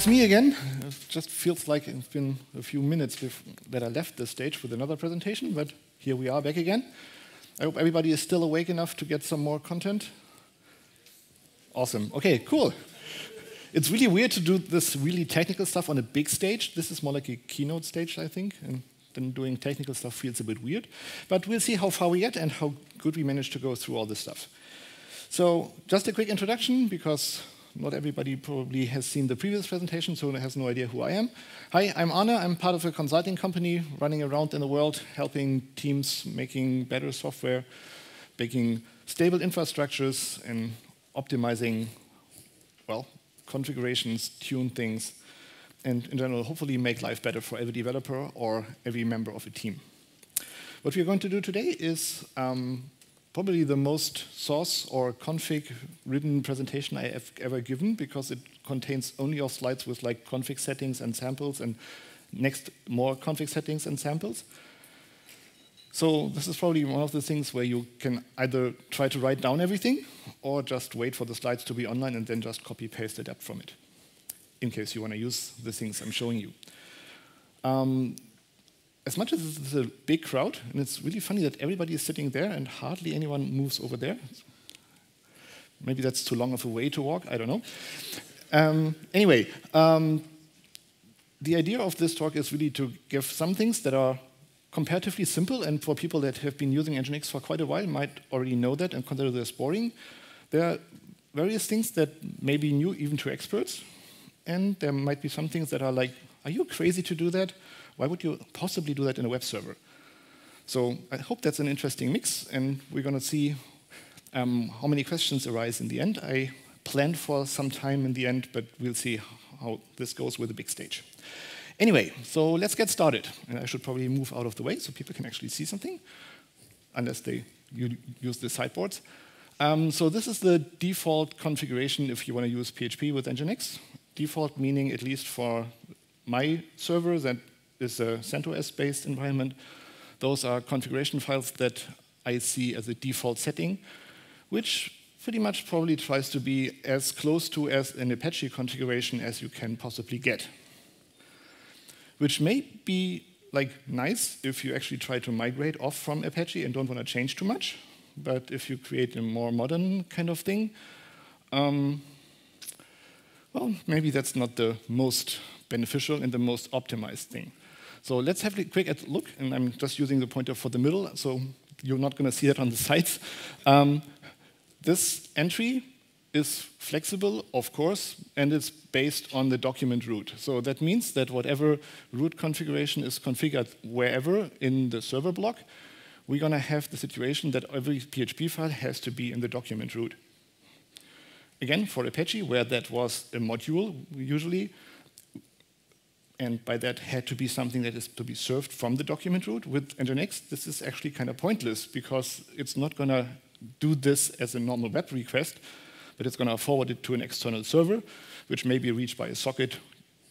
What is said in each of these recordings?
it's me again. It just feels like it's been a few minutes that I left the stage with another presentation, but here we are back again. I hope everybody is still awake enough to get some more content. Awesome. Okay, cool. It's really weird to do this really technical stuff on a big stage. This is more like a keynote stage, I think, and then doing technical stuff feels a bit weird. But we'll see how far we get and how good we manage to go through all this stuff. So just a quick introduction, because not everybody probably has seen the previous presentation, so has no idea who I am. Hi, I'm Arne. I'm part of a consulting company running around in the world, helping teams making better software, making stable infrastructures, and optimizing, well, configurations, tune things, and in general, hopefully make life better for every developer or every member of a team. What we're going to do today is um, probably the most source or config written presentation I have ever given because it contains only your slides with like config settings and samples and next more config settings and samples. So this is probably one of the things where you can either try to write down everything or just wait for the slides to be online and then just copy paste adapt from it in case you want to use the things I'm showing you. Um, as much as it's a big crowd, and it's really funny that everybody is sitting there and hardly anyone moves over there. Maybe that's too long of a way to walk, I don't know. Um, anyway, um, the idea of this talk is really to give some things that are comparatively simple, and for people that have been using Nginx for quite a while might already know that and consider this boring. There are various things that may be new even to experts, and there might be some things that are like, are you crazy to do that? Why would you possibly do that in a web server? So I hope that's an interesting mix, and we're going to see um, how many questions arise in the end. I planned for some time in the end, but we'll see how this goes with the big stage. Anyway, so let's get started. And I should probably move out of the way so people can actually see something, unless they use the sideboards. Um, so this is the default configuration if you want to use PHP with Nginx. Default meaning, at least for my server, that is a CentOS-based environment. Those are configuration files that I see as a default setting, which pretty much probably tries to be as close to as an Apache configuration as you can possibly get. Which may be like nice if you actually try to migrate off from Apache and don't want to change too much. But if you create a more modern kind of thing, um, well, maybe that's not the most beneficial and the most optimized thing. So let's have a quick look, and I'm just using the pointer for the middle, so you're not going to see that on the sides. Um, this entry is flexible, of course, and it's based on the document root. So that means that whatever root configuration is configured wherever in the server block, we're going to have the situation that every PHP file has to be in the document root. Again, for Apache, where that was a module, usually and by that had to be something that is to be served from the document root. With Nginx, this is actually kind of pointless because it's not going to do this as a normal web request, but it's going to forward it to an external server, which may be reached by a socket,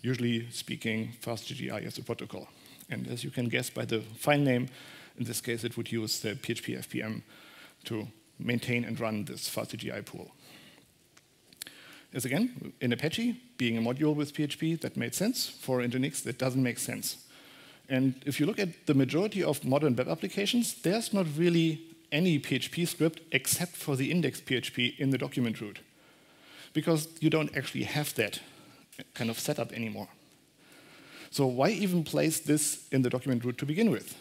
usually speaking FastCGI as a protocol. And as you can guess by the file name, in this case, it would use the PHP FPM to maintain and run this FastCGI pool is again, in Apache, being a module with PHP, that made sense. For Nginx, that doesn't make sense. And if you look at the majority of modern web applications, there's not really any PHP script except for the index PHP in the document root. Because you don't actually have that kind of setup anymore. So why even place this in the document root to begin with?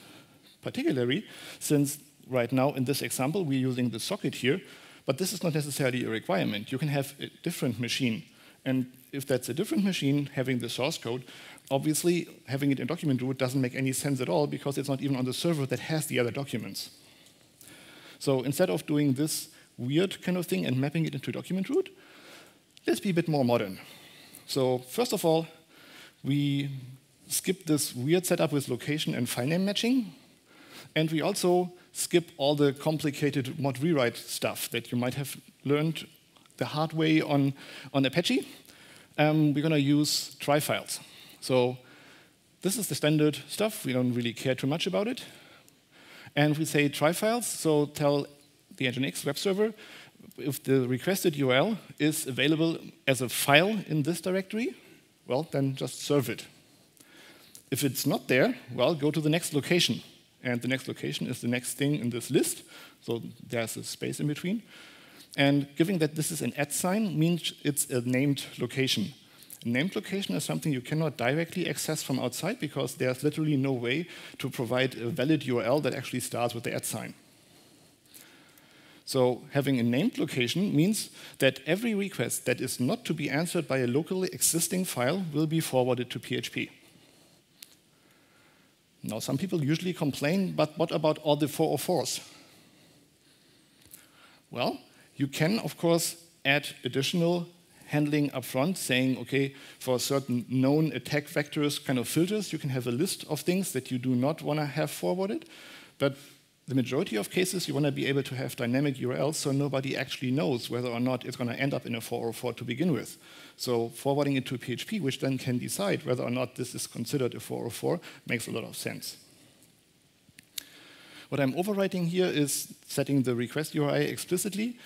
Particularly since right now in this example, we're using the socket here, but this is not necessarily a requirement. You can have a different machine. And if that's a different machine, having the source code, obviously having it in document root doesn't make any sense at all because it's not even on the server that has the other documents. So instead of doing this weird kind of thing and mapping it into document root, let's be a bit more modern. So first of all, we skip this weird setup with location and file name matching. And we also skip all the complicated mod rewrite stuff that you might have learned the hard way on, on Apache. Um, we're going to use try files. So this is the standard stuff. We don't really care too much about it. And we say try files, so tell the Nginx web server if the requested URL is available as a file in this directory, well, then just serve it. If it's not there, well, go to the next location. And the next location is the next thing in this list. So there's a space in between. And given that this is an at sign means it's a named location. A named location is something you cannot directly access from outside because there's literally no way to provide a valid URL that actually starts with the at sign. So having a named location means that every request that is not to be answered by a locally existing file will be forwarded to PHP. Now, some people usually complain, but what about all the 404s? Well, you can, of course, add additional handling upfront, saying, okay, for certain known attack vectors kind of filters, you can have a list of things that you do not want to have forwarded. But the majority of cases, you want to be able to have dynamic URLs so nobody actually knows whether or not it's going to end up in a 404 to begin with. So forwarding it to PHP, which then can decide whether or not this is considered a 404, makes a lot of sense. What I'm overwriting here is setting the request URI explicitly.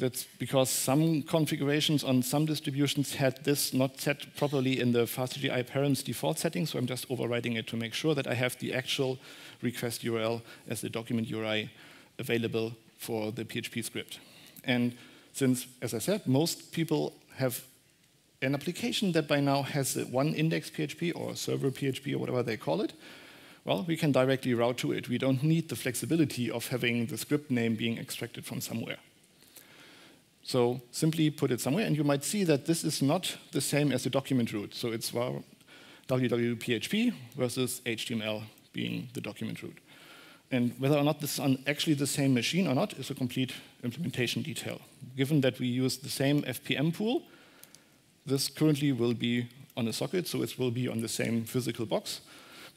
That's because some configurations on some distributions had this not set properly in the FastCGI params default settings, so I'm just overriding it to make sure that I have the actual request URL as the document URI available for the PHP script. And since, as I said, most people have an application that by now has one index PHP or server PHP or whatever they call it, well, we can directly route to it. We don't need the flexibility of having the script name being extracted from somewhere. So simply put it somewhere, and you might see that this is not the same as the document root. So it's www.php versus HTML being the document root. And whether or not this is on actually the same machine or not is a complete implementation detail. Given that we use the same FPM pool, this currently will be on a socket, so it will be on the same physical box,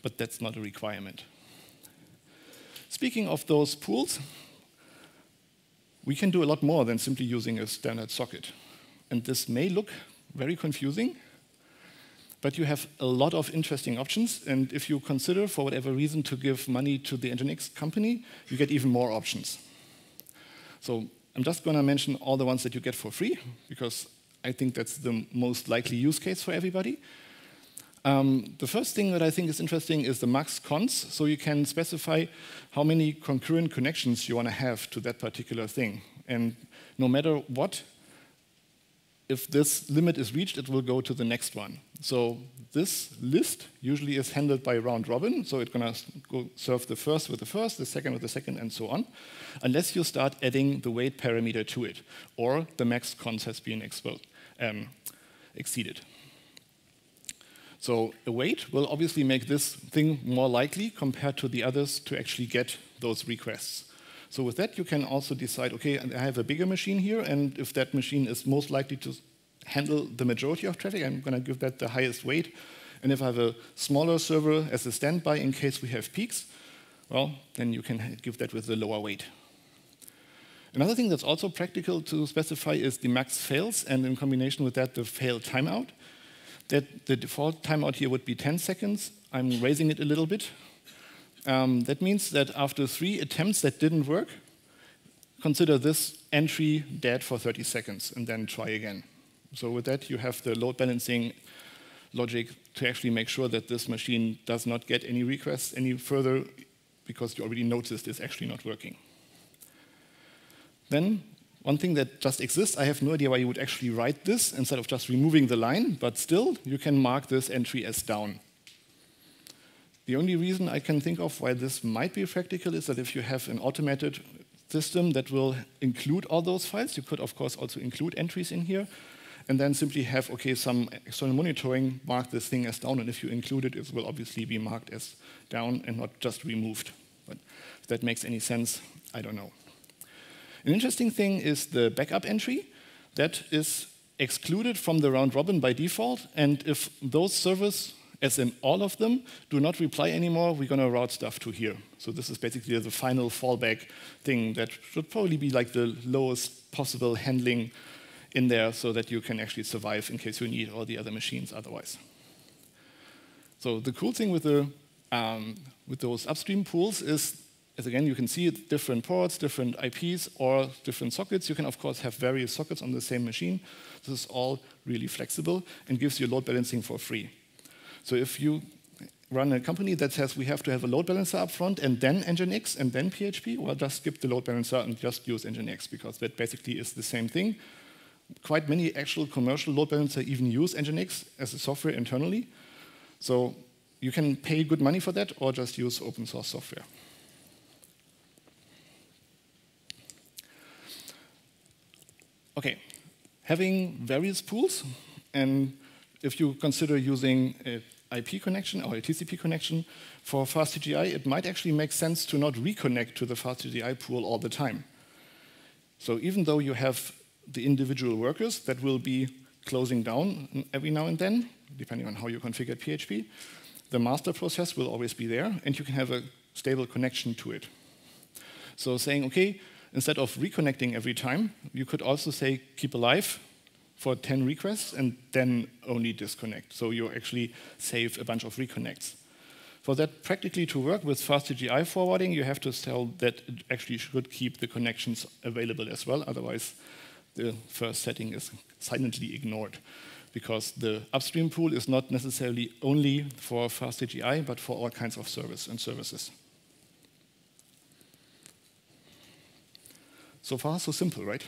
but that's not a requirement. Speaking of those pools, we can do a lot more than simply using a standard socket. And this may look very confusing, but you have a lot of interesting options. And if you consider, for whatever reason, to give money to the Nginx company, you get even more options. So I'm just going to mention all the ones that you get for free, because I think that's the most likely use case for everybody. Um, the first thing that I think is interesting is the max cons. So you can specify how many concurrent connections you want to have to that particular thing. And no matter what, if this limit is reached, it will go to the next one. So this list usually is handled by round robin. So it's going to serve the first with the first, the second with the second, and so on, unless you start adding the weight parameter to it, or the max cons has been um, exceeded. So a weight will obviously make this thing more likely compared to the others to actually get those requests. So with that, you can also decide, okay, I have a bigger machine here, and if that machine is most likely to handle the majority of traffic, I'm going to give that the highest weight. And if I have a smaller server as a standby in case we have peaks, well, then you can give that with the lower weight. Another thing that's also practical to specify is the max fails, and in combination with that, the fail timeout that the default timeout here would be 10 seconds. I'm raising it a little bit. Um, that means that after three attempts that didn't work, consider this entry dead for 30 seconds and then try again. So with that, you have the load balancing logic to actually make sure that this machine does not get any requests any further because you already noticed it's actually not working. Then one thing that just exists, I have no idea why you would actually write this instead of just removing the line, but still, you can mark this entry as down. The only reason I can think of why this might be practical is that if you have an automated system that will include all those files, you could, of course, also include entries in here, and then simply have, okay, some external monitoring mark this thing as down, and if you include it, it will obviously be marked as down and not just removed. But if that makes any sense, I don't know. An interesting thing is the backup entry. That is excluded from the round robin by default. And if those servers, as in all of them, do not reply anymore, we're going to route stuff to here. So this is basically the final fallback thing that should probably be like the lowest possible handling in there so that you can actually survive in case you need all the other machines otherwise. So the cool thing with, the, um, with those upstream pools is as again, you can see different ports, different IPs, or different sockets. You can, of course, have various sockets on the same machine. This is all really flexible and gives you load balancing for free. So if you run a company that says we have to have a load balancer up front and then Nginx and then PHP, well, just skip the load balancer and just use Nginx because that basically is the same thing. Quite many actual commercial load balancers even use Nginx as a software internally. So you can pay good money for that or just use open source software. Okay, having various pools, and if you consider using an IP connection or a TCP connection for FastCGI, it might actually make sense to not reconnect to the FastCGI pool all the time. So even though you have the individual workers that will be closing down every now and then, depending on how you configure PHP, the master process will always be there, and you can have a stable connection to it. So saying, okay, instead of reconnecting every time, you could also say keep alive for 10 requests and then only disconnect. So you actually save a bunch of reconnects. For that practically to work with FastCGI forwarding, you have to tell that it actually should keep the connections available as well. Otherwise, the first setting is silently ignored because the upstream pool is not necessarily only for FastCGI, but for all kinds of service and services. So far, so simple, right?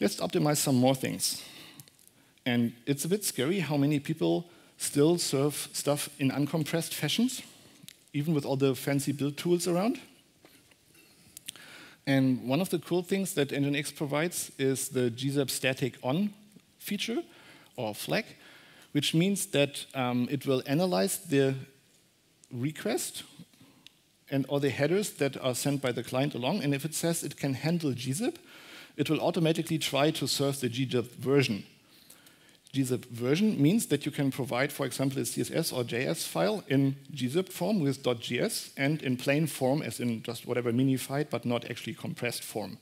Let's optimize some more things. And it's a bit scary how many people still serve stuff in uncompressed fashions, even with all the fancy build tools around. And one of the cool things that Nginx provides is the gzip static on feature, or flag, which means that um, it will analyze the request and all the headers that are sent by the client along. And if it says it can handle gzip, it will automatically try to serve the gzip version. gzip version means that you can provide, for example, a CSS or JS file in gzip form with .gz and in plain form, as in just whatever minified, but not actually compressed form.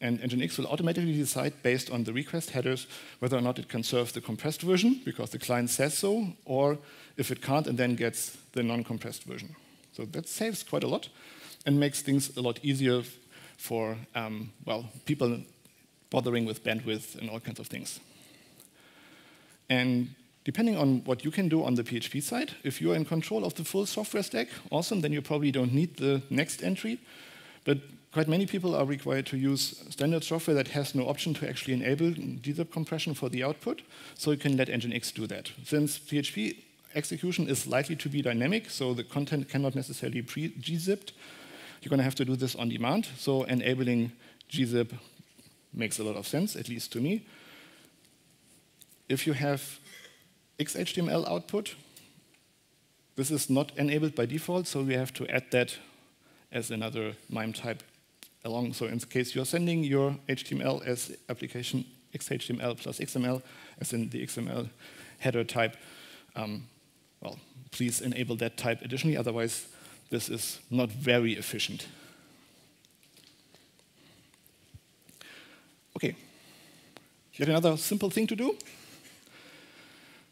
And Nginx will automatically decide based on the request headers whether or not it can serve the compressed version because the client says so, or if it can't and then gets the non-compressed version. So that saves quite a lot and makes things a lot easier for, um, well, people bothering with bandwidth and all kinds of things. And depending on what you can do on the PHP side, if you're in control of the full software stack, awesome, then you probably don't need the next entry. But quite many people are required to use standard software that has no option to actually enable gzip compression for the output, so you can let Nginx do that. Since PHP execution is likely to be dynamic, so the content cannot necessarily be gzipped. You're going to have to do this on demand, so enabling gzip makes a lot of sense, at least to me. If you have XHTML output, this is not enabled by default, so we have to add that as another MIME type along. So in case you're sending your HTML as application XHTML plus XML, as in the XML header type, um, well, please enable that type additionally, otherwise this is not very efficient. Okay, yet another simple thing to do,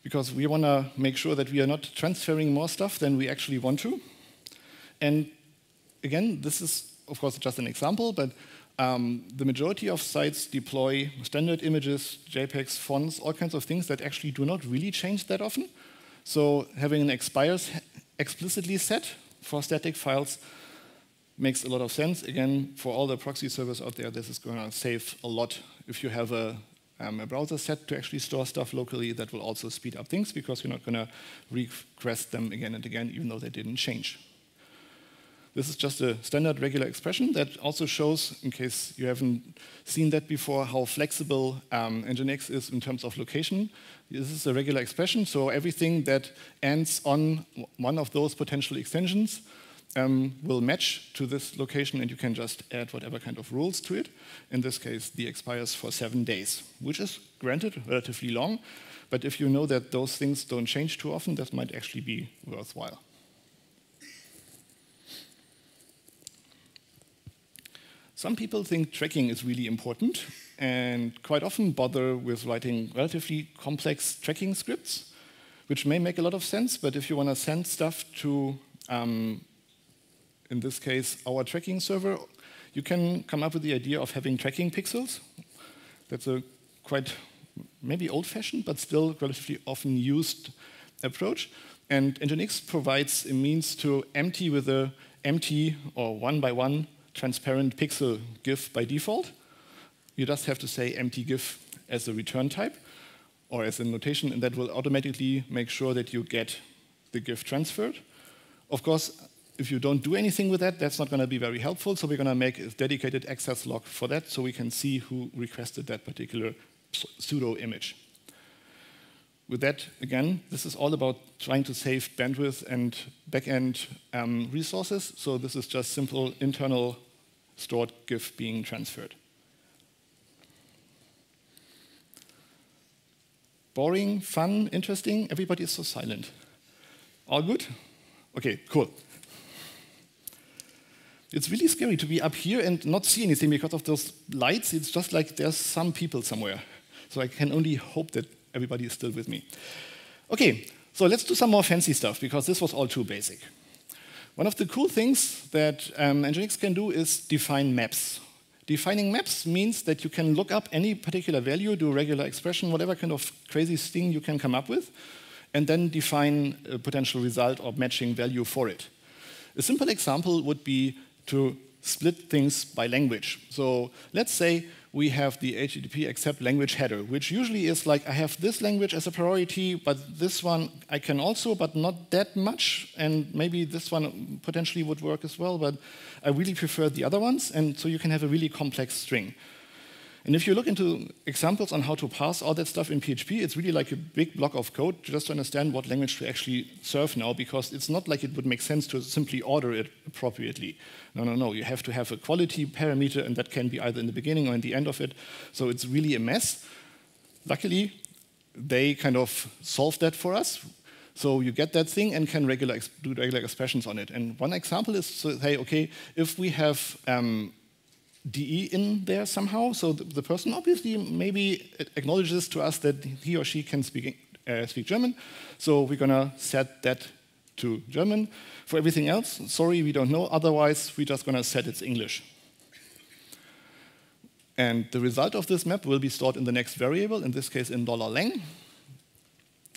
because we want to make sure that we are not transferring more stuff than we actually want to. And again, this is, of course, just an example, but um, the majority of sites deploy standard images, JPEGs, fonts, all kinds of things that actually do not really change that often. So having an expires explicitly set for static files makes a lot of sense. Again, for all the proxy servers out there, this is going to save a lot. If you have a, um, a browser set to actually store stuff locally, that will also speed up things because you're not going to request them again and again, even though they didn't change. This is just a standard regular expression that also shows, in case you haven't seen that before, how flexible um, Nginx is in terms of location. This is a regular expression, so everything that ends on one of those potential extensions um, will match to this location, and you can just add whatever kind of rules to it. In this case, the expires for seven days, which is granted relatively long, but if you know that those things don't change too often, that might actually be worthwhile. Some people think tracking is really important and quite often bother with writing relatively complex tracking scripts, which may make a lot of sense, but if you want to send stuff to um, in this case, our tracking server, you can come up with the idea of having tracking pixels. That's a quite maybe old-fashioned, but still relatively often used approach. And Nginx provides a means to empty with a empty or one by one transparent pixel GIF by default. You just have to say empty GIF as a return type or as a notation, and that will automatically make sure that you get the GIF transferred. Of course, if you don't do anything with that, that's not going to be very helpful. So we're going to make a dedicated access log for that so we can see who requested that particular pseudo image. With that, again, this is all about trying to save bandwidth and backend um, resources. So this is just simple internal stored GIF being transferred. Boring, fun, interesting. Everybody is so silent. All good? Okay, cool. It's really scary to be up here and not see anything because of those lights. It's just like there's some people somewhere. So I can only hope that everybody is still with me. Okay, so let's do some more fancy stuff because this was all too basic. One of the cool things that um, Nginx can do is define maps. Defining maps means that you can look up any particular value, do regular expression, whatever kind of crazy thing you can come up with, and then define a potential result or matching value for it. A simple example would be to split things by language. So let's say we have the HTTP accept language header, which usually is like I have this language as a priority, but this one I can also, but not that much. And maybe this one potentially would work as well, but I really prefer the other ones. And so you can have a really complex string. And if you look into examples on how to parse all that stuff in PHP, it's really like a big block of code just to understand what language to actually serve now, because it's not like it would make sense to simply order it appropriately. No, no, no. You have to have a quality parameter, and that can be either in the beginning or in the end of it. So it's really a mess. Luckily, they kind of solved that for us. So you get that thing and can regular do regular expressions on it. And one example is to say, okay, if we have um, DE in there somehow. So the, the, person obviously maybe acknowledges to us that he or she can speak, uh, speak German. So we're going to set that to German. For everything else, sorry, we don't know. Otherwise, we're just going to set its English. And the result of this map will be stored in the next variable, in this case in dollar $lang.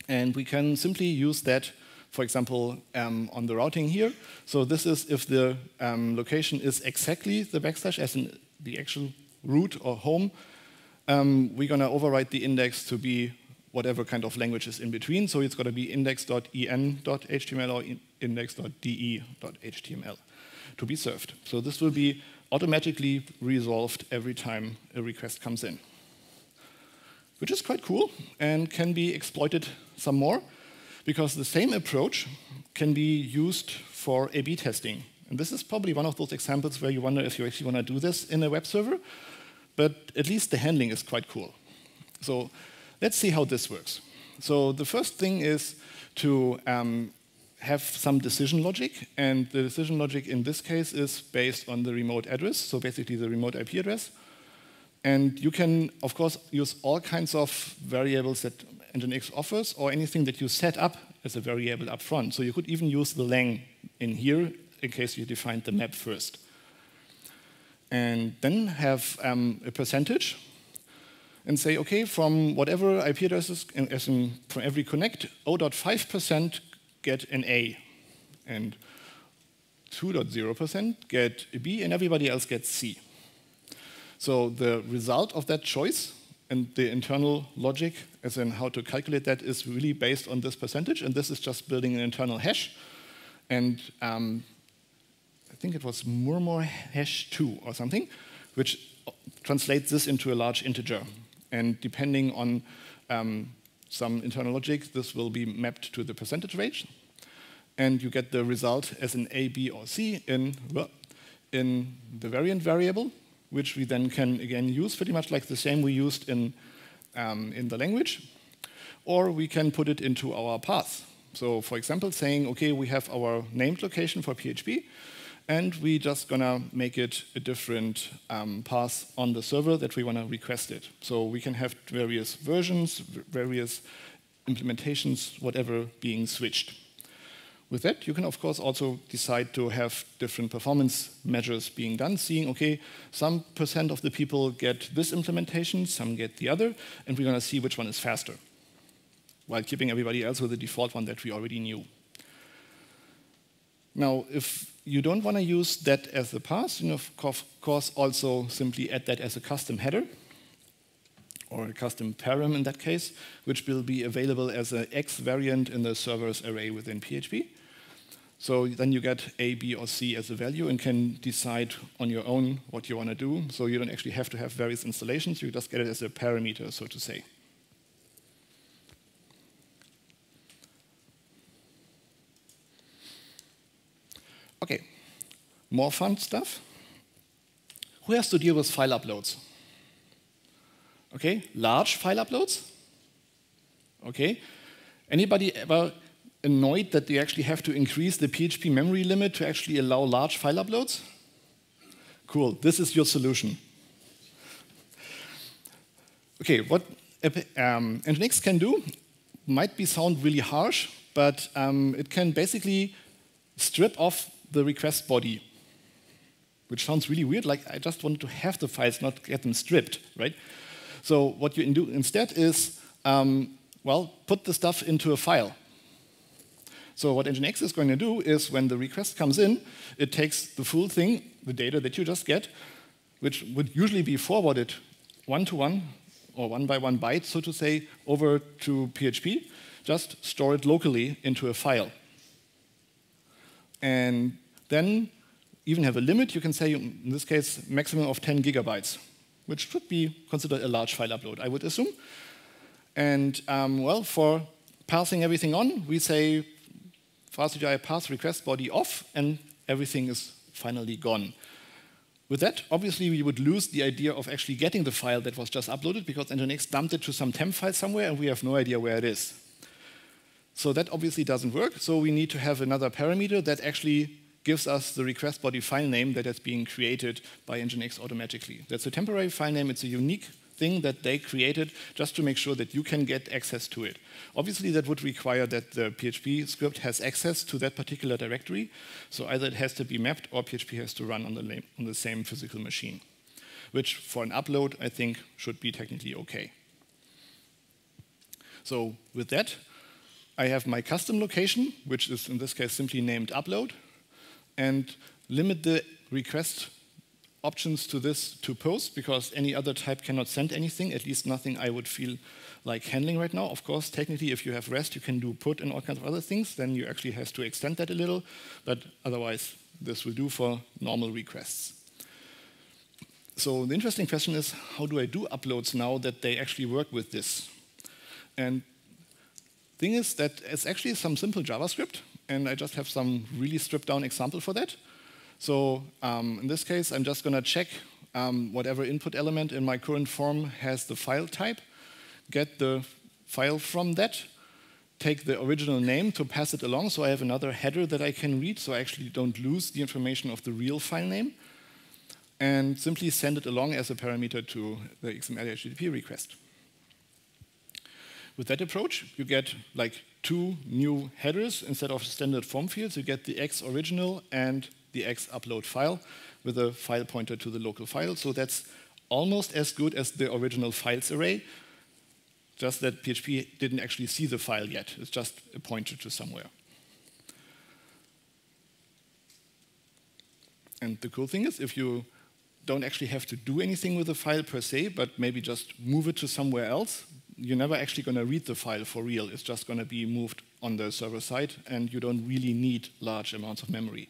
And we can simply use that, for example, um, on the routing here. So this is if the um, location is exactly the backslash, as in the actual root or home, um, we're going to overwrite the index to be whatever kind of language is in between. So it's going to be index.en.html or index.de.html to be served. So this will be automatically resolved every time a request comes in, which is quite cool and can be exploited some more because the same approach can be used for A-B testing. And this is probably one of those examples where you wonder if you actually want to do this in a web server, but at least the handling is quite cool. So let's see how this works. So the first thing is to um, have some decision logic, and the decision logic in this case is based on the remote address, so basically the remote IP address. And you can, of course, use all kinds of variables that Nginx offers, or anything that you set up as a variable up front. So you could even use the lang in here in case you defined the map first. And then have um, a percentage and say, okay, from whatever IP addresses, as in from every connect, 0.5% get an A, and 2.0% get a B, and everybody else gets C. So the result of that choice and the internal logic, as in how to calculate that, is really based on this percentage, and this is just building an internal hash. And um, I think it was murmur hash 2 or something, which translates this into a large integer. And depending on um, some internal logic, this will be mapped to the percentage range. And you get the result as an A, B, or C in, in the variant variable, which we then can again use pretty much like the same we used in, um, in the language. Or we can put it into our path. So for example, saying, okay, we have our named location for PHP, and we're just gonna make it a different um, path on the server that we wanna request it. So we can have various versions, various implementations, whatever being switched. With that, you can, of course, also decide to have different performance measures being done, seeing, okay, some percent of the people get this implementation, some get the other, and we're going to see which one is faster, while keeping everybody else with the default one that we already knew. Now, if you don't want to use that as a pass, you know, of course, also simply add that as a custom header or a custom param in that case, which will be available as an X variant in the server's array within PHP. So then you get A, B, or C as a value and can decide on your own what you want to do. So you don't actually have to have various installations. You just get it as a parameter, so to say. Okay, more fun stuff. Who has to deal with file uploads? Okay, large file uploads? Okay, anybody ever annoyed that they actually have to increase the PHP memory limit to actually allow large file uploads? Cool, this is your solution. Okay, what um, Nginx can do might be sound really harsh, but um, it can basically strip off the request body, which sounds really weird, like I just wanted to have the files, not get them stripped, right? So what you do instead is, um, well, put the stuff into a file. So what Nginx is going to do is when the request comes in, it takes the full thing, the data that you just get, which would usually be forwarded one-to-one or one by one byte, so to say, over to PHP, just store it locally into a file. And then even have a limit. You can say, in this case, maximum of 10 gigabytes, which should be considered a large file upload, I would assume. And um, well, for passing everything on, we say fastcgi pass request body off, and everything is finally gone. With that, obviously, we would lose the idea of actually getting the file that was just uploaded because Nginx dumped it to some temp file somewhere, and we have no idea where it is. So that obviously doesn't work. So we need to have another parameter that actually gives us the request body file name that is being created by Nginx automatically. That's a temporary file name. It's a unique thing that they created just to make sure that you can get access to it. Obviously, that would require that the PHP script has access to that particular directory. So either it has to be mapped or PHP has to run on the, on the same physical machine, which for an upload, I think, should be technically okay. So with that, I have my custom location, which is in this case simply named upload, and limit the request options to this to post because any other type cannot send anything, at least nothing I would feel like handling right now. Of course, technically, if you have REST, you can do put and all kinds of other things. Then you actually have to extend that a little, but otherwise, this will do for normal requests. So the interesting question is, how do I do uploads now that they actually work with this? And thing is that it's actually some simple JavaScript, and I just have some really stripped down example for that. So um, in this case, I'm just going to check um, whatever input element in my current form has the file type, get the file from that, take the original name to pass it along, so I have another header that I can read, so I actually don't lose the information of the real file name, and simply send it along as a parameter to the XML HTTP request. With that approach, you get like two new headers instead of standard form fields. You get the X original and the X upload file with a file pointer to the local file. So that's almost as good as the original files array, just that PHP didn't actually see the file yet. It's just a pointer to somewhere. And the cool thing is, if you don't actually have to do anything with the file per se, but maybe just move it to somewhere else, you're never actually going to read the file for real. It's just going to be moved on the server side, and you don't really need large amounts of memory.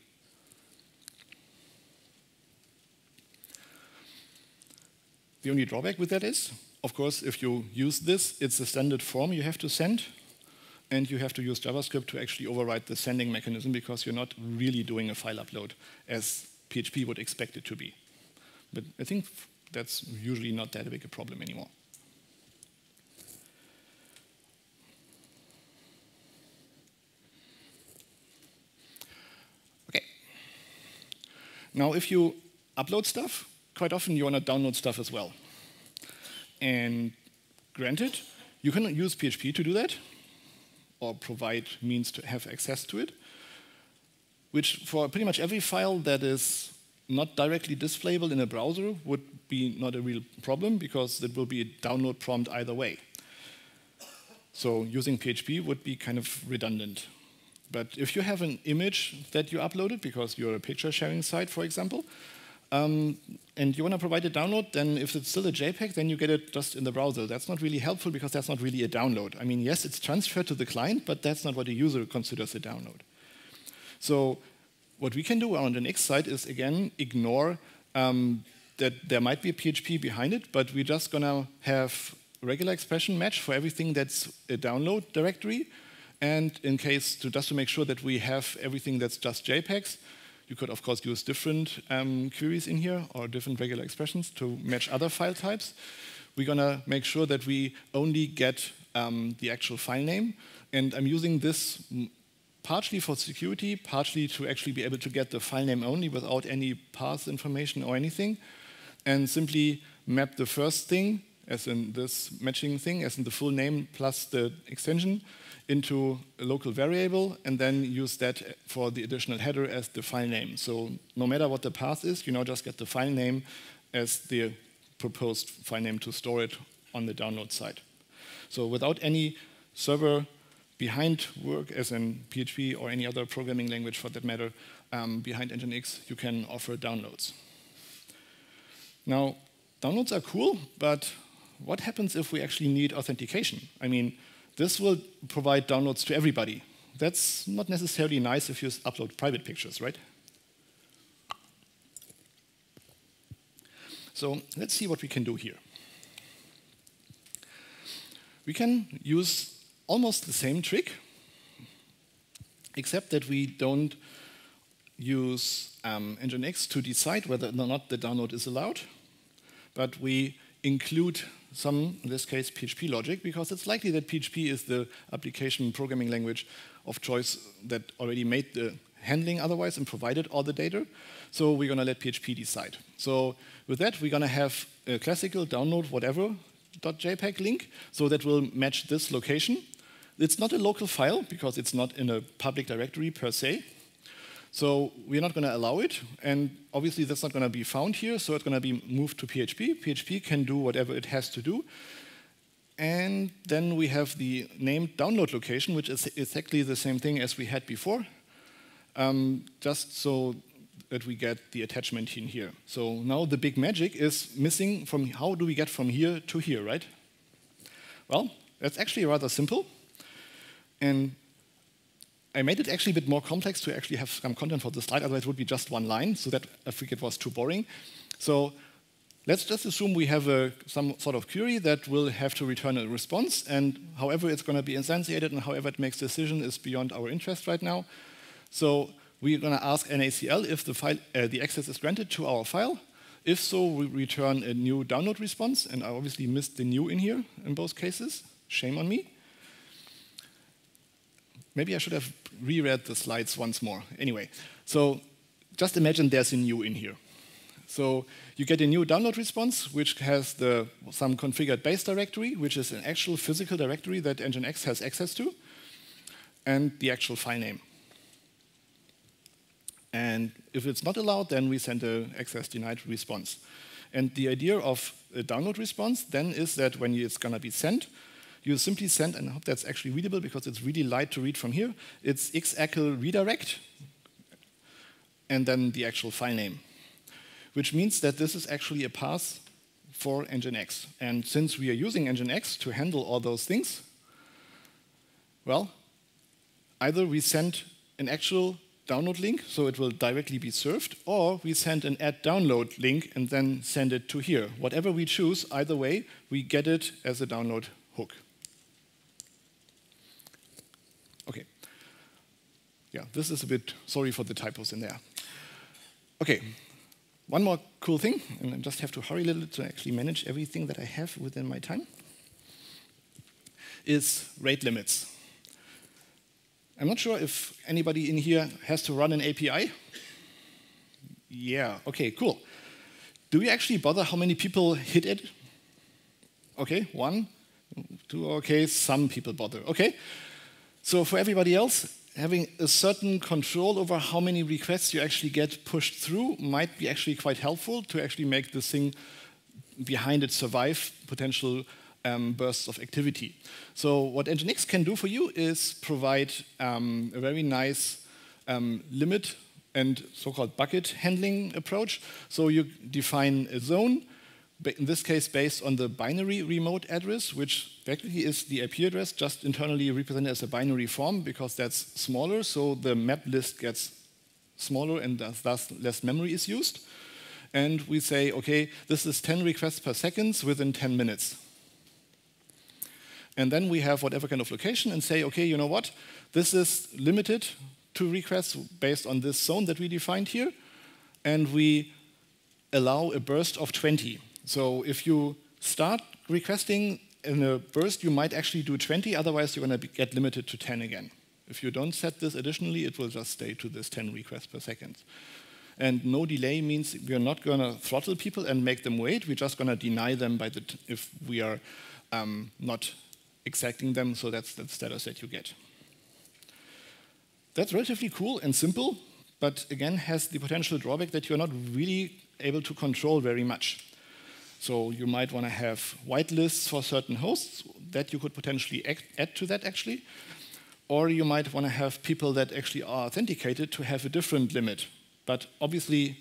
The only drawback with that is, of course, if you use this, it's a standard form you have to send, and you have to use JavaScript to actually override the sending mechanism because you're not really doing a file upload as PHP would expect it to be. But I think that's usually not that big a problem anymore. Now, if you upload stuff, quite often you want to download stuff as well. And granted, you can use PHP to do that, or provide means to have access to it. which for pretty much every file that is not directly displayable in a browser would be not a real problem because it will be a download prompt either way. So using PHP would be kind of redundant. But if you have an image that you uploaded because you're a picture sharing site, for example, um, and you want to provide a download, then if it's still a JPEG, then you get it just in the browser. That's not really helpful because that's not really a download. I mean, yes, it's transferred to the client, but that's not what the user considers a download. So what we can do on the Nginx side is, again, ignore um, that there might be a PHP behind it, but we're just going to have regular expression match for everything that's a download directory. And in case, to, just to make sure that we have everything that's just JPEGs, you could, of course, use different um, queries in here or different regular expressions to match other file types. We're going to make sure that we only get um, the actual file name. And I'm using this partially for security, partially to actually be able to get the file name only without any path information or anything, and simply map the first thing, as in this matching thing, as in the full name plus the extension, into a local variable and then use that for the additional header as the file name. So no matter what the path is, you now just get the file name as the proposed file name to store it on the download side. So without any server behind work, as in PHP or any other programming language for that matter, um, behind Nginx, you can offer downloads. Now, downloads are cool, but what happens if we actually need authentication? I mean, this will provide downloads to everybody. That's not necessarily nice if you upload private pictures, right? So let's see what we can do here. We can use almost the same trick, except that we don't use um, Nginx to decide whether or not the download is allowed, but we include some, in this case, PHP logic, because it's likely that PHP is the application programming language of choice that already made the handling otherwise and provided all the data. So we're going to let PHP decide. So with that, we're going to have a classical download whatever .jpeg link, so that will match this location. It's not a local file because it's not in a public directory per se. So we're not going to allow it, and obviously that's not going to be found here, so it's going to be moved to PHP. PHP can do whatever it has to do. And then we have the named download location, which is exactly the same thing as we had before, um, just so that we get the attachment in here. So now the big magic is missing from how do we get from here to here, right? Well, that's actually rather simple. And I made it actually a bit more complex to actually have some content for the slide, otherwise it would be just one line, so that I think it was too boring. So let's just assume we have a, some sort of query that will have to return a response, and however it's going to be instantiated and however it makes decision is beyond our interest right now. So we're going to ask NACL if the, file, uh, the access is granted to our file. If so, we return a new download response, and I obviously missed the new in here in both cases. Shame on me. Maybe I should have reread the slides once more. Anyway, so just imagine there's a new in here. So you get a new download response, which has the, some configured base directory, which is an actual physical directory that Nginx has access to, and the actual file name. And if it's not allowed, then we send a access denied response. And the idea of a download response then is that when it's going to be sent, you simply send, and I hope that's actually readable because it's really light to read from here, it's X-Accel-Redirect, and then the actual file name, which means that this is actually a path for Nginx. And since we are using Nginx to handle all those things, well, either we send an actual download link, so it will directly be served, or we send an add download link and then send it to here. Whatever we choose, either way, we get it as a download hook. Okay. Yeah, this is a bit, sorry for the typos in there. Okay, one more cool thing, and I just have to hurry a little to actually manage everything that I have within my time, is rate limits. I'm not sure if anybody in here has to run an API. Yeah, okay, cool. Do we actually bother how many people hit it? Okay, one, two, okay, some people bother. Okay, so for everybody else, having a certain control over how many requests you actually get pushed through might be actually quite helpful to actually make the thing behind it survive potential um, bursts of activity. So what Nginx can do for you is provide um, a very nice um, limit and so-called bucket handling approach. So you define a zone, in this case based on the binary remote address, which basically is the IP address just internally represented as a binary form because that's smaller, so the map list gets smaller and thus less memory is used. And we say, okay, this is 10 requests per second within 10 minutes. And then we have whatever kind of location and say, okay, you know what? This is limited to requests based on this zone that we defined here. And we allow a burst of 20. So if you start requesting in a burst, you might actually do 20, otherwise you're going to get limited to 10 again. If you don't set this additionally, it will just stay to this 10 requests per second. And no delay means we're not going to throttle people and make them wait. We're just going to deny them by the if we are um, not exacting them. So that's the status that you get. That's relatively cool and simple, but again has the potential drawback that you're not really able to control very much. So you might want to have whitelists for certain hosts that you could potentially add to that actually. Or you might want to have people that actually are authenticated to have a different limit. But obviously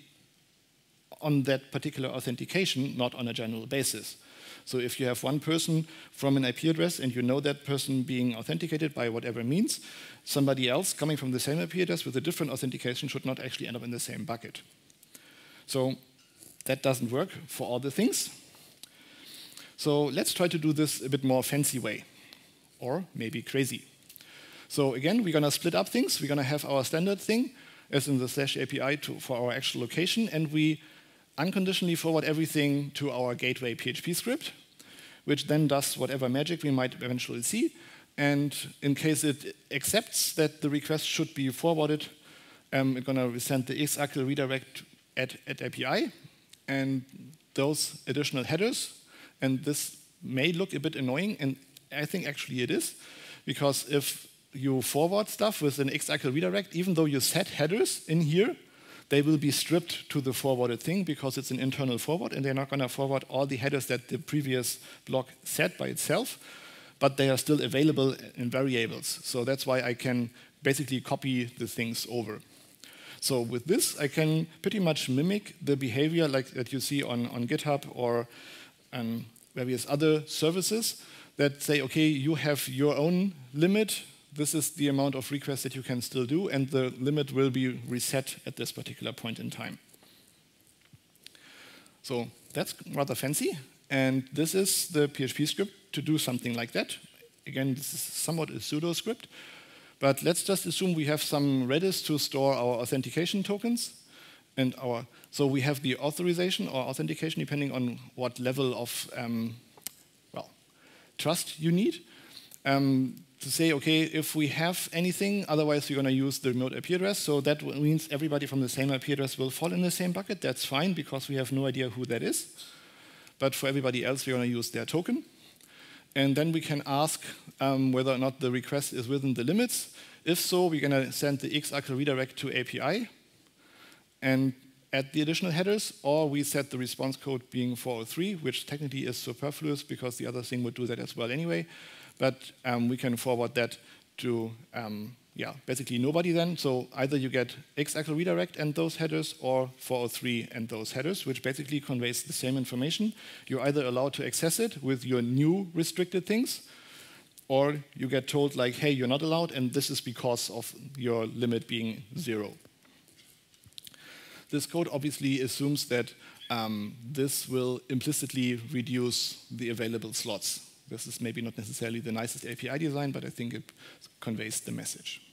on that particular authentication, not on a general basis. So if you have one person from an IP address and you know that person being authenticated by whatever means, somebody else coming from the same IP address with a different authentication should not actually end up in the same bucket. So that doesn't work for all the things. So let's try to do this a bit more fancy way, or maybe crazy. So again, we're going to split up things. We're going to have our standard thing, as in the slash API to, for our actual location, and we unconditionally forward everything to our gateway PHP script, which then does whatever magic we might eventually see. And in case it accepts that the request should be forwarded, um, it's going to send the X-Accel-Redirect at, at API, and those additional headers. And this may look a bit annoying, and I think actually it is, because if you forward stuff with an X-Accel-Redirect, even though you set headers in here, they will be stripped to the forwarded thing because it's an internal forward, and they're not going to forward all the headers that the previous block set by itself, but they are still available in variables. So that's why I can basically copy the things over. So with this, I can pretty much mimic the behavior like that you see on, on GitHub or on various other services that say, okay, you have your own limit. This is the amount of requests that you can still do, and the limit will be reset at this particular point in time. So that's rather fancy. And this is the PHP script to do something like that. Again, this is somewhat a pseudo script. But let's just assume we have some Redis to store our authentication tokens. And our, so we have the authorization or authentication depending on what level of um, well, trust you need. Um, to say, okay, if we have anything, otherwise we're going to use the remote IP address. So that means everybody from the same IP address will fall in the same bucket. That's fine because we have no idea who that is. But for everybody else, we're going to use their token. And then we can ask um, whether or not the request is within the limits. If so, we're going to send the X-Accel-Redirect to API and add the additional headers, or we set the response code being 403, which technically is superfluous because the other thing would do that as well anyway. But um, we can forward that to um, yeah, basically nobody then. So either you get X-Accel-Redirect and those headers or 403 and those headers, which basically conveys the same information. You're either allowed to access it with your new restricted things, or you get told like, hey, you're not allowed, and this is because of your limit being zero. This code obviously assumes that um, this will implicitly reduce the available slots. This is maybe not necessarily the nicest API design, but I think it conveys the message.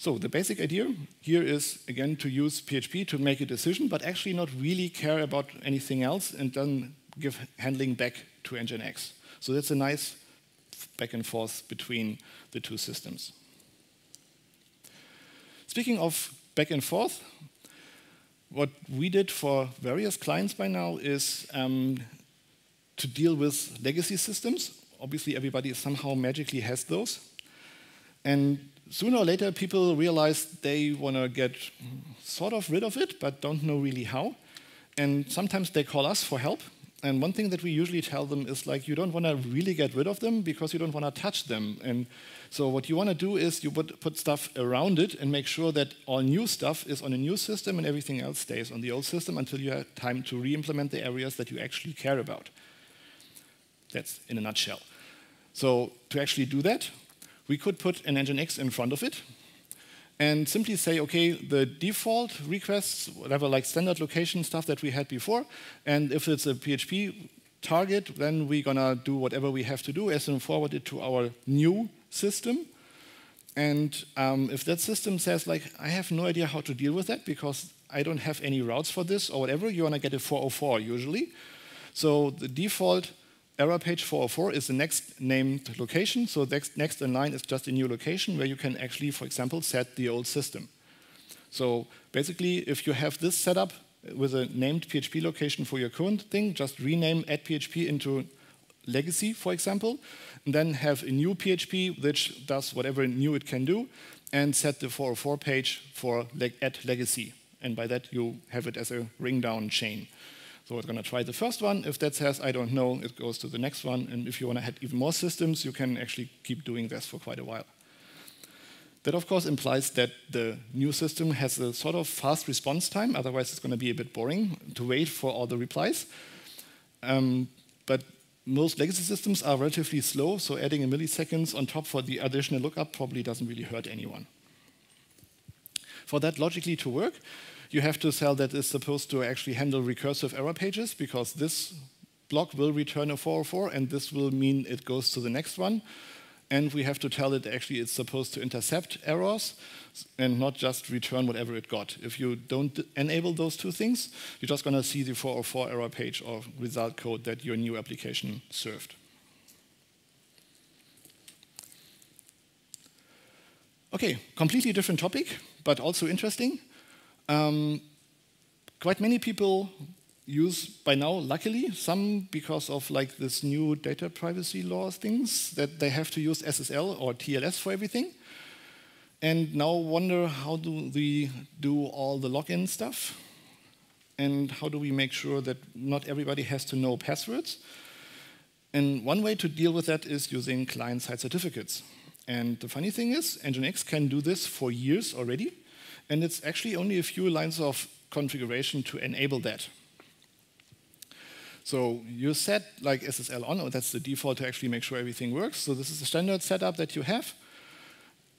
So the basic idea here is, again, to use PHP to make a decision, but actually not really care about anything else and then give handling back to Nginx. So that's a nice back and forth between the two systems. Speaking of back and forth, what we did for various clients by now is um, to deal with legacy systems. Obviously, everybody somehow magically has those. And sooner or later, people realize they want to get sort of rid of it, but don't know really how. And sometimes they call us for help. And one thing that we usually tell them is like, you don't want to really get rid of them because you don't want to touch them. And so what you want to do is you put, put stuff around it and make sure that all new stuff is on a new system and everything else stays on the old system until you have time to re-implement the areas that you actually care about. That's in a nutshell. So to actually do that, we could put an Nginx in front of it and simply say, okay, the default requests, whatever like standard location stuff that we had before, and if it's a PHP target, then we're gonna do whatever we have to do as and forward it to our new system. And um, if that system says like, I have no idea how to deal with that because I don't have any routes for this or whatever, you wanna get a 404 usually. So the default error page 404 is the next named location. So next, next in line is just a new location where you can actually, for example, set the old system. So basically, if you have this setup with a named PHP location for your current thing, just rename add PHP into legacy, for example, and then have a new PHP which does whatever new it can do, and set the 404 page for add legacy. And by that, you have it as a ring down chain. So we're going to try the first one. If that says, I don't know, it goes to the next one. And if you want to add even more systems, you can actually keep doing this for quite a while. That, of course, implies that the new system has a sort of fast response time. Otherwise, it's going to be a bit boring to wait for all the replies. Um, but most legacy systems are relatively slow, so adding a milliseconds on top for the additional lookup probably doesn't really hurt anyone. For that logically to work, you have to tell that it's supposed to actually handle recursive error pages because this block will return a 404 and this will mean it goes to the next one. And we have to tell it actually it's supposed to intercept errors and not just return whatever it got. If you don't enable those two things, you're just going to see the 404 error page or result code that your new application served. Okay, completely different topic, but also interesting. Um, quite many people use by now, luckily, some because of like this new data privacy laws things that they have to use SSL or TLS for everything. And now wonder how do we do all the login stuff? And how do we make sure that not everybody has to know passwords? And one way to deal with that is using client-side certificates. And the funny thing is, Nginx can do this for years already. And it's actually only a few lines of configuration to enable that. So you set like SSL on, or that's the default to actually make sure everything works. So this is the standard setup that you have.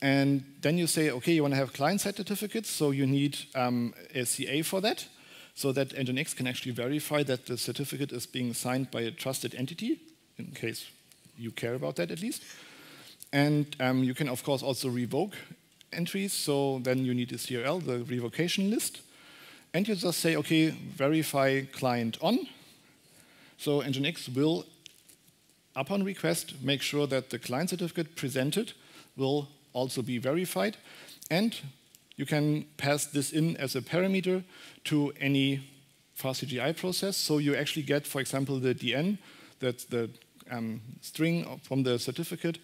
And then you say, okay, you want to have client-side certificates, so you need um, a CA for that, so that Nginx can actually verify that the certificate is being signed by a trusted entity, in case you care about that at least. And um, you can, of course, also revoke entries, so then you need a CRL, the revocation list. And you just say, okay, verify client on. So Nginx will, upon request, make sure that the client certificate presented will also be verified. And you can pass this in as a parameter to any FastCGI process. So you actually get, for example, the DN, that's the um, string from the certificate,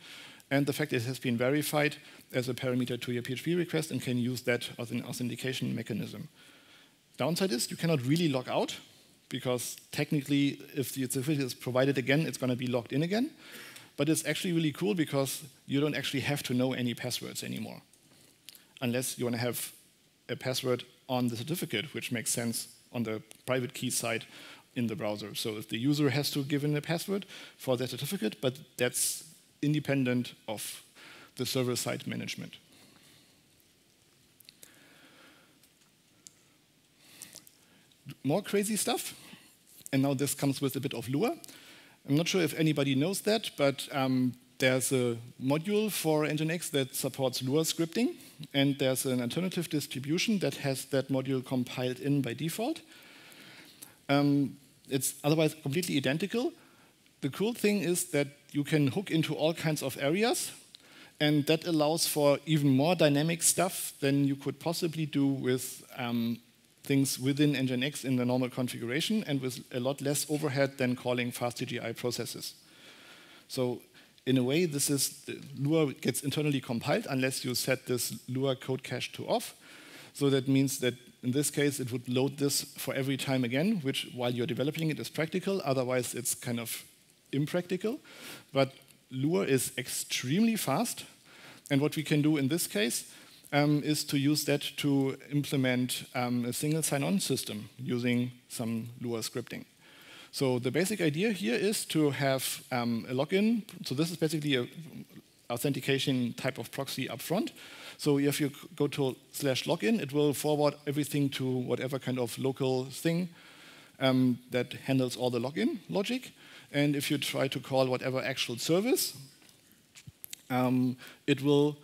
and the fact it has been verified as a parameter to your PHP request and can use that as an authentication mechanism. Downside is you cannot really log out because technically if the certificate is provided again, it's going to be logged in again. But it's actually really cool because you don't actually have to know any passwords anymore unless you want to have a password on the certificate, which makes sense on the private key side in the browser. So if the user has to give in a password for that certificate, but that's independent of the server-side management. More crazy stuff, and now this comes with a bit of Lua. I'm not sure if anybody knows that, but um, there's a module for Nginx that supports Lua scripting, and there's an alternative distribution that has that module compiled in by default. Um, it's otherwise completely identical. The cool thing is that you can hook into all kinds of areas, and that allows for even more dynamic stuff than you could possibly do with um, things within Nginx in the normal configuration and with a lot less overhead than calling fastCGI processes. So in a way, this is Lua gets internally compiled unless you set this Lua code cache to off. So that means that in this case, it would load this for every time again, which while you're developing it is practical. Otherwise, it's kind of impractical. But Lua is extremely fast. And what we can do in this case um, is to use that to implement um, a single sign-on system using some Lua scripting. So the basic idea here is to have um, a login. So this is basically a authentication type of proxy upfront. So if you go to slash login, it will forward everything to whatever kind of local thing um, that handles all the login logic. And if you try to call whatever actual service, um, it will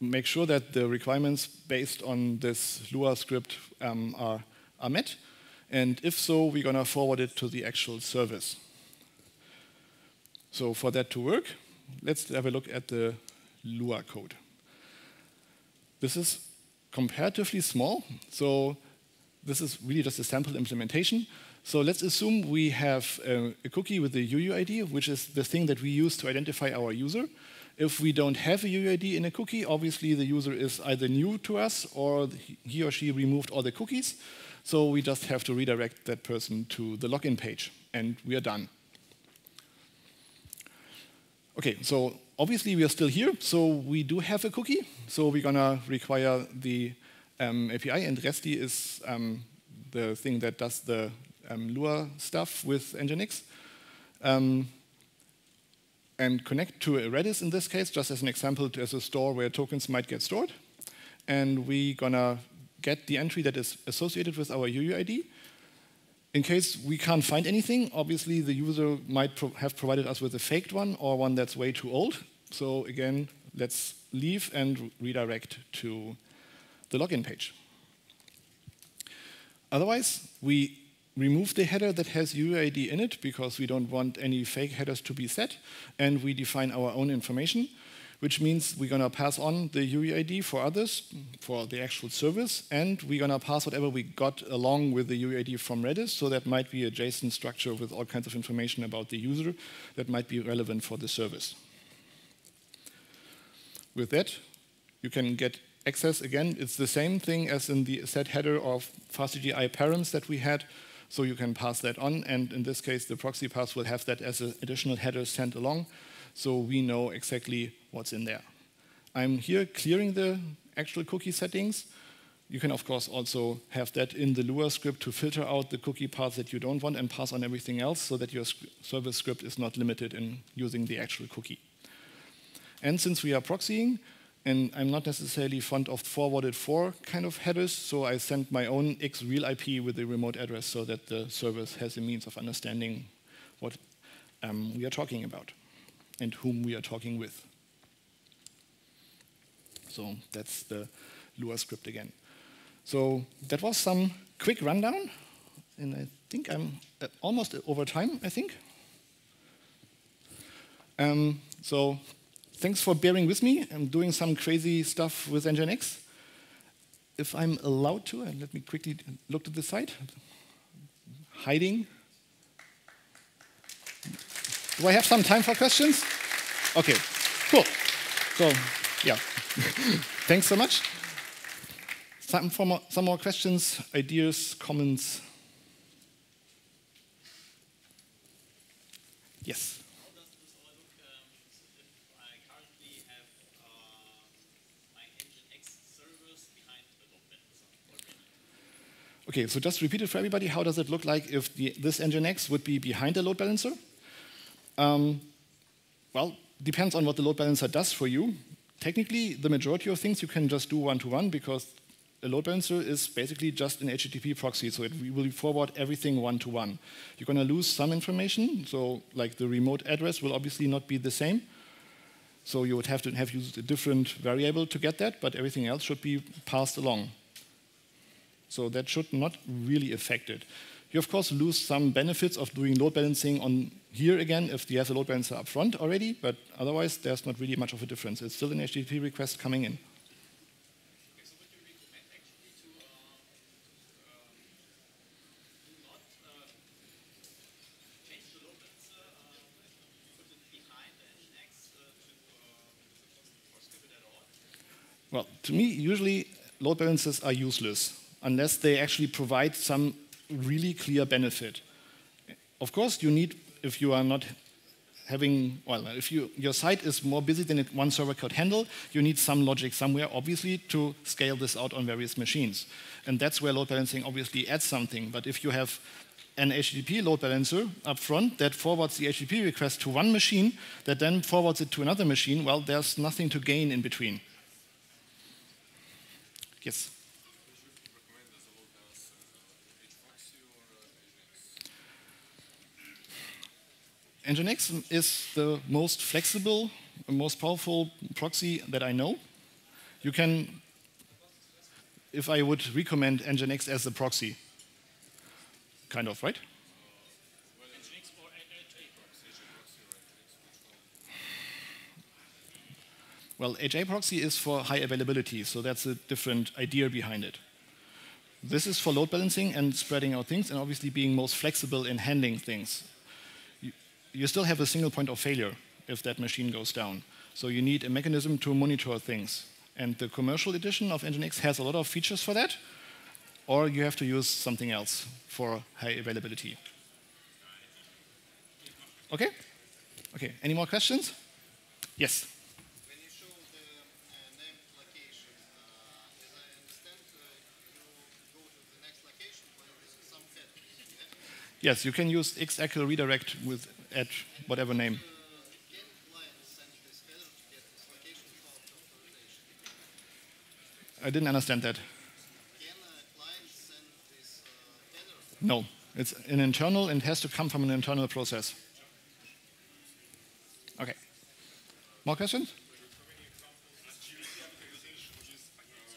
make sure that the requirements based on this Lua script um, are, are met. And if so, we're going to forward it to the actual service. So for that to work, let's have a look at the Lua code. This is comparatively small, so this is really just a sample implementation. So let's assume we have a, a cookie with the UUID, which is the thing that we use to identify our user. If we don't have a UUID in a cookie, obviously the user is either new to us or he or she removed all the cookies. So we just have to redirect that person to the login page, and we are done. Okay, so obviously we are still here, so we do have a cookie. So we're gonna require the um, API, and REST is um, the thing that does the um, Lua stuff with Nginx. Um, and connect to a Redis in this case, just as an example, as a store where tokens might get stored. And we're gonna get the entry that is associated with our UUID in case we can't find anything, obviously the user might pro have provided us with a faked one or one that's way too old. So again, let's leave and redirect to the login page. Otherwise, we remove the header that has UUID in it because we don't want any fake headers to be set, and we define our own information which means we're going to pass on the UUID for others, for the actual service, and we're going to pass whatever we got along with the UUID from Redis. So that might be a JSON structure with all kinds of information about the user that might be relevant for the service. With that, you can get access again. It's the same thing as in the set header of FastCGI params that we had. So you can pass that on, and in this case, the proxy pass will have that as an additional header sent along so we know exactly what's in there. I'm here clearing the actual cookie settings. You can, of course, also have that in the Lua script to filter out the cookie parts that you don't want and pass on everything else so that your service script is not limited in using the actual cookie. And since we are proxying, and I'm not necessarily fond of forwarded for kind of headers, so I send my own X real IP with the remote address so that the service has a means of understanding what um, we are talking about and whom we are talking with. So that's the Lua script again. So that was some quick rundown, and I think I'm almost over time, I think. Um, so thanks for bearing with me. I'm doing some crazy stuff with Nginx. If I'm allowed to, and let me quickly look to the side. Hiding do I have some time for questions? Okay, cool. So, yeah. Thanks so much. Some, more, some more questions, ideas, comments? Yes. Okay, so just repeat it for everybody. How does it look like if the, this Nginx would be behind the load balancer? Um, well, depends on what the load balancer does for you. Technically, the majority of things you can just do one-to-one -one because a load balancer is basically just an HTTP proxy, so it will forward everything one-to-one. -one. You're going to lose some information, so like the remote address will obviously not be the same. So you would have to have used a different variable to get that, but everything else should be passed along. So that should not really affect it. You, of course, lose some benefits of doing load balancing on here again if you have a load balancer up front already, but otherwise there's not really much of a difference. It's still an HTTP request coming in. Well, to me, usually load balancers are useless unless they actually provide some really clear benefit. Of course, you need, if you are not having, well, if you, your site is more busy than one server could handle, you need some logic somewhere, obviously, to scale this out on various machines. And that's where load balancing obviously adds something. But if you have an HTTP load balancer up front that forwards the HTTP request to one machine that then forwards it to another machine, well, there's nothing to gain in between. Yes? Nginx is the most flexible, most powerful proxy that I know. You can, if I would recommend Nginx as a proxy, kind of, right? Well, HAProxy is for high availability, so that's a different idea behind it. This is for load balancing and spreading out things, and obviously being most flexible in handling things you still have a single point of failure if that machine goes down. So you need a mechanism to monitor things. And the commercial edition of Nginx has a lot of features for that, or you have to use something else for high availability. Okay? Okay, any more questions? Yes? Yes, you can use X-Accel-Redirect with at whatever name. I didn't understand that. No, it's an internal and has to come from an internal process. Okay. More questions?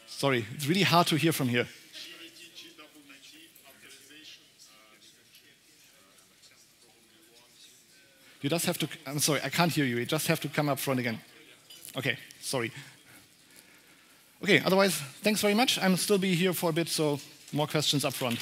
Sorry, it's really hard to hear from here. You just have to, I'm sorry, I can't hear you. You just have to come up front again. Okay, sorry. Okay, otherwise, thanks very much. I'm still be here for a bit, so more questions up front.